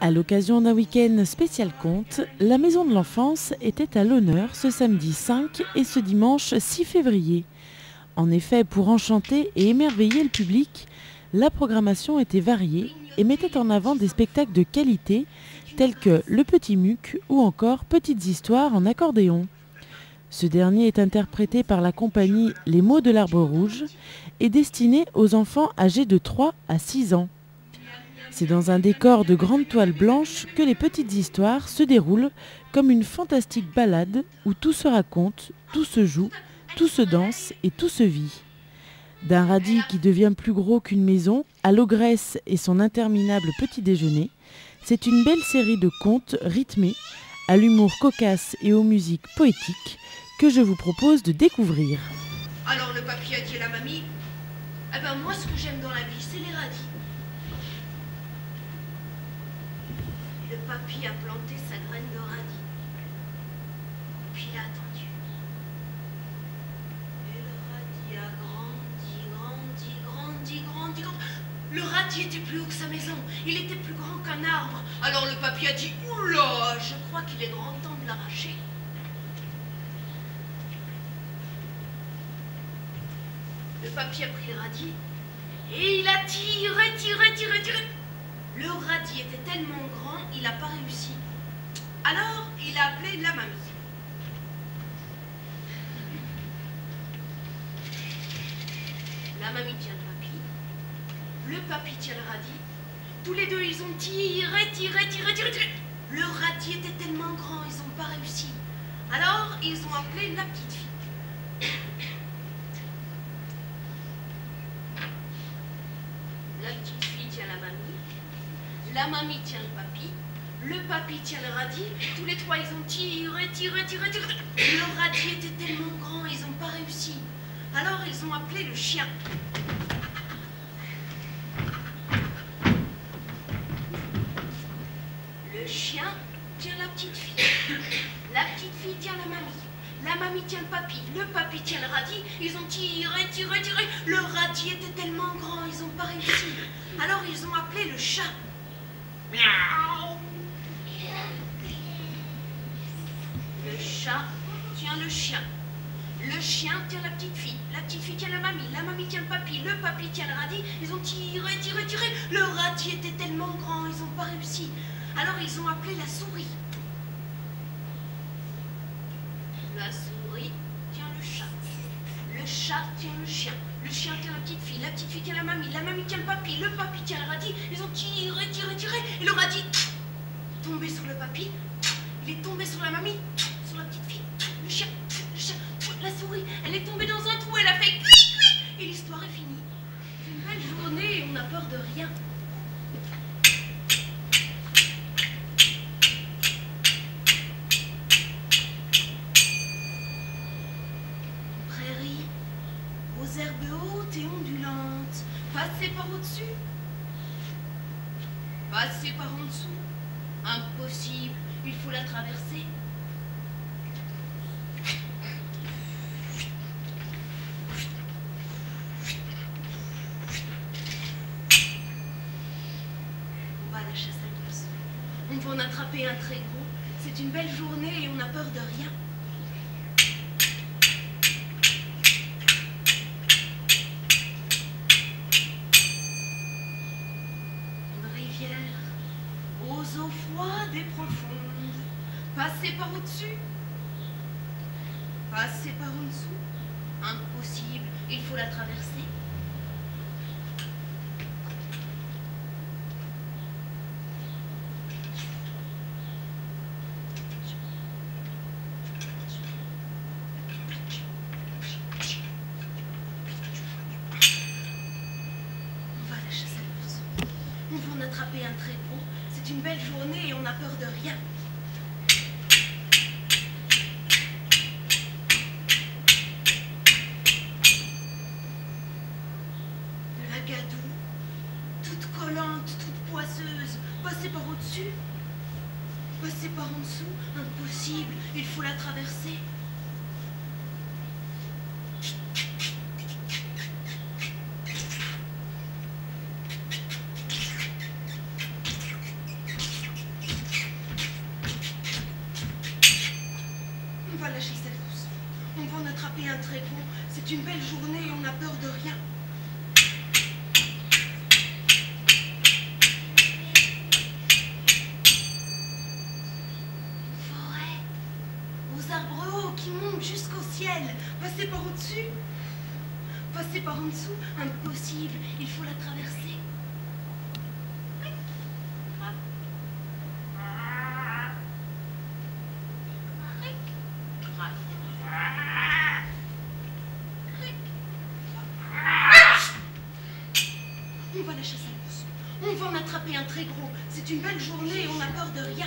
À l'occasion d'un week-end spécial conte, la Maison de l'Enfance était à l'honneur ce samedi 5 et ce dimanche 6 février. En effet, pour enchanter et émerveiller le public, la programmation était variée et mettait en avant des spectacles de qualité tels que Le Petit Muc ou encore Petites Histoires en accordéon. Ce dernier est interprété par la compagnie Les Mots de l'Arbre Rouge et destiné aux enfants âgés de 3 à 6 ans. C'est dans un décor de grandes toiles blanches que les petites histoires se déroulent comme une fantastique balade où tout se raconte, tout se joue, tout se danse et tout se vit. D'un radis qui devient plus gros qu'une maison, à l'ogresse et son interminable petit déjeuner, c'est une belle série de contes rythmés, à l'humour cocasse et aux musiques poétiques, que je vous propose de découvrir. Alors le dit à la mamie, eh ben moi ce que j'aime dans la vie c'est les radis. Le papy a planté sa graine de radis. Puis il a attendu. Et le radis a grandi, grandi, grandi, grandi, grandi. Le radis était plus haut que sa maison. Il était plus grand qu'un arbre. Alors le papy a dit, oula, je crois qu'il est grand temps de l'arracher. Le papy a pris le radis et il a tiré, tiré, tiré, tiré. Le radis était tellement grand, il n'a pas réussi. Alors, il a appelé la mamie. La mamie tient le papy, le papy tient le radis. Tous les deux, ils ont tiré, tiré, tiré, tiré, tiré. Le radis était tellement grand, ils n'ont pas réussi. Alors, ils ont appelé la petite fille. La petite fille tient la mamie, la mamie tient le papy, le papy tient le radis. Tous les trois, ils ont tiré, tiré, tiré, tiré. Le radis était tellement grand, ils n'ont pas réussi. Alors, ils ont appelé le chien. Le chien tient la petite fille. La petite fille tient la mamie. La mamie tient le papy. Le papy tient le radis. Ils ont tiré, tiré, tiré. Le radis était tellement grand, ils n'ont pas réussi. Alors ils ont appelé le chat. Le chat tient le chien. Le chien tient la petite fille. La petite fille tient la mamie. La mamie tient le papy. Le papy tient le radis. Ils ont tiré, tiré, tiré. Le radis était tellement grand, ils n'ont pas réussi. Alors ils ont appelé la souris. La souris tient le chat. Le chat tient le chien. Le chien tient la petite fille. La petite fille tient la mamie. La mamie tient le papy. Le papy tient le radis. Tiré. Et le radis tombé sur le papy. Il est tombé sur la mamie. Sur la petite fille. Le chien. Le chat. La souris. Elle est tombée dans un trou. Elle a fait. Et l'histoire est finie. Une belle journée et on n'a peur de rien. Prairie, aux herbes hautes et ondulantes, passez par au-dessus, passez par en dessous. Impossible, il faut la traverser. On va à la chasse à l'oiseau. On va en attraper un très gros. C'est une belle journée et on n'a peur de rien. Aux eaux froides et profondes. Passez par au-dessus, passez par en dessous. Impossible, il faut la traverser. On va à la chasse à l'oiseau. On va en attraper un très gros. C'est une belle journée et on n'a peur de rien. De la gadoue, toute collante, toute poisseuse. Passez par au-dessus, passez par en dessous. Impossible, il faut la traverser. Belle. Passez par au-dessus. Passez par en dessous. Impossible. Il faut la traverser. On va la chasser. On va en attraper un très gros. C'est une belle journée et on n'a de rien.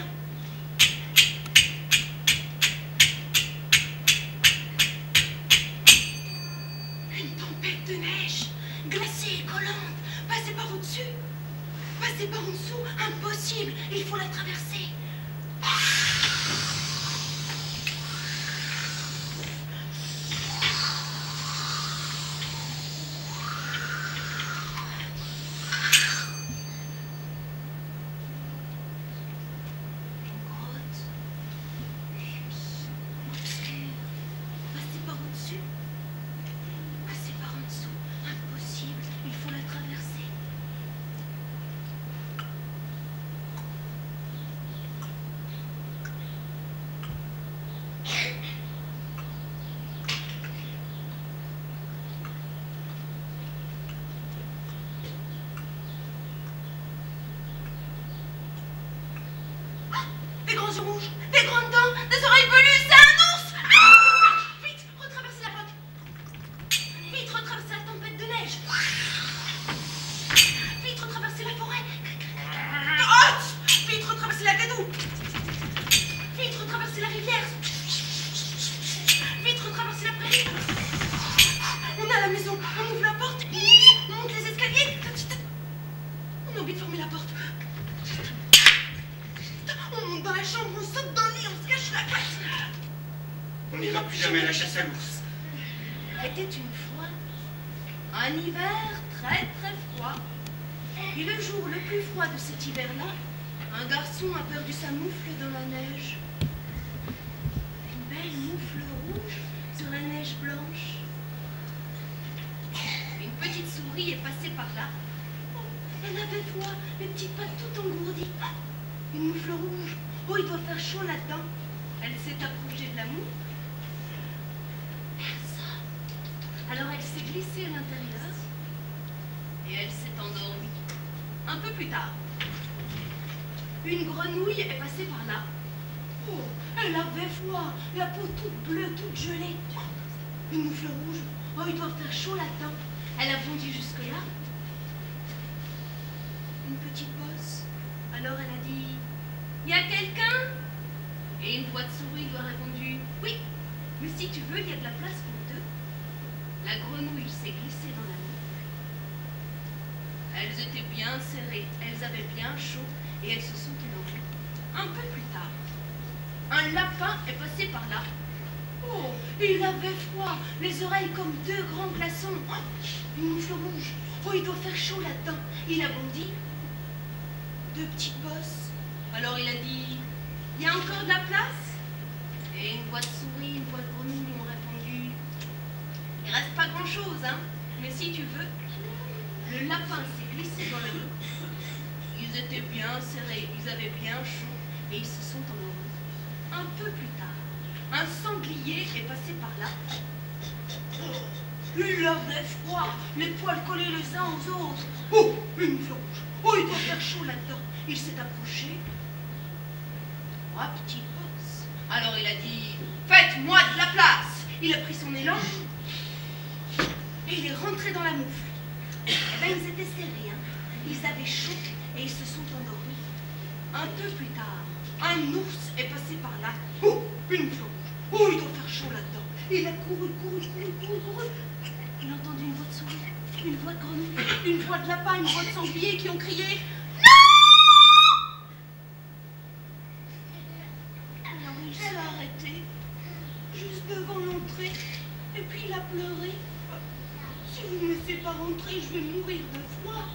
Passez par en dessous. Impossible. Il faut la traverser. Une grotte. Obscure. Passez par au-dessus. Passez par en dessous. Impossible. Il faut la traverser. Ah Des grands yeux rouges, des grandes dents, des oreilles pelues, chambre, on saute dans le lit, on se cache la tête. On n'ira plus jamais à la chasse à l'ours. Était une fois un hiver très très froid. Et le jour le plus froid de cet hiver-là, un garçon a perdu sa moufle dans la neige. Une belle moufle rouge sur la neige blanche. Une petite souris est passée par là. Oh, elle avait froid, les petites pattes toutes engourdies. Une moufle rouge. Oh, il doit faire chaud là-dedans. Elle s'est approchée de la moufle. Personne. Alors elle s'est glissée à l'intérieur et elle s'est endormie. Un peu plus tard, une grenouille est passée par là. Oh, elle avait froid, la peau toute bleue, toute gelée. Une moufle rouge. Oh, il doit faire chaud là-dedans. Elle a bondi jusque-là. Une petite bosse. Alors elle a dit Y a quelqu'un? Et une voix de souris lui a répondu Oui, mais si tu veux, il y a de la place pour deux. La grenouille s'est glissée dans la moufle. Elles étaient bien serrées, elles avaient bien chaud et elles se sont éloignées. Un peu plus tard, un lapin est passé par là. Oh, il avait froid, les oreilles comme deux grands glaçons. Oh, une moufle rouge. Oh, il doit faire chaud là-dedans. Il a bondi. Deux petites bosses. Alors il a dit Il y a encore de la place? Et une voix de souris, une voix de grenouille lui ont répondu Il reste pas grand-chose, hein Mais si tu veux, le lapin s'est glissé dans le loup. Ils étaient bien serrés, ils avaient bien chaud et ils se sont endormis. Un peu plus tard, un sanglier est passé par là. Il avait froid, les poils collés les uns aux autres. Oh, une flanche. Oh, il doit faire chaud là-dedans. Il s'est approché. Alors il a dit Faites-moi de la place Il a pris son élan et il est rentré dans la moufle. Eh ben, ils étaient serrés, hein. Ils avaient chaud et ils se sont endormis. Un peu plus tard, un ours est passé par là. Oh, une flanche. Oh, il doit faire chaud là-dedans. Il a couru, couru, couru, couru, couru. Il a entendu une voix de souris, une voix de grenouille, une voix de lapin, une voix de sanglier qui ont crié Alors il s'est arrêté, juste devant l'entrée, et puis il a pleuré. Si vous ne me laissez pas rentrer, je vais mourir de froid.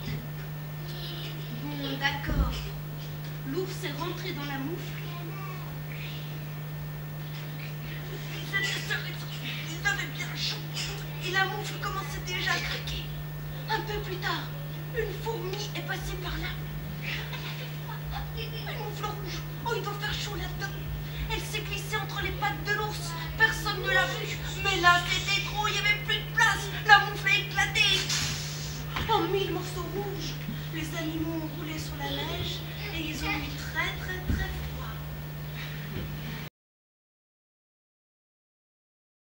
Bon, d'accord. L'ours est rentré dans la moufle. Ils avaient bien chaud. Et la moufle commençait déjà à craquer. Un peu plus tard, une fourmi est passée par là. Elle avait froid. Une moufle rouge.